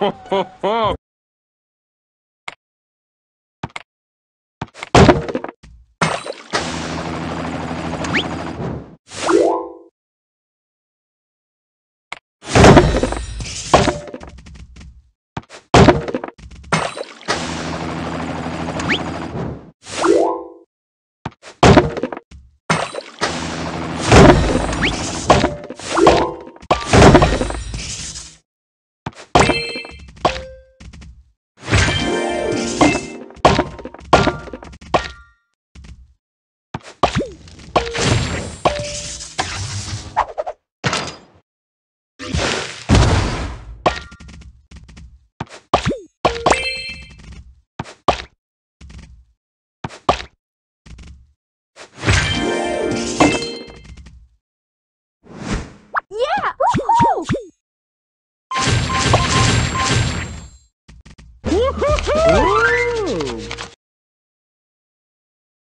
Ho, Two.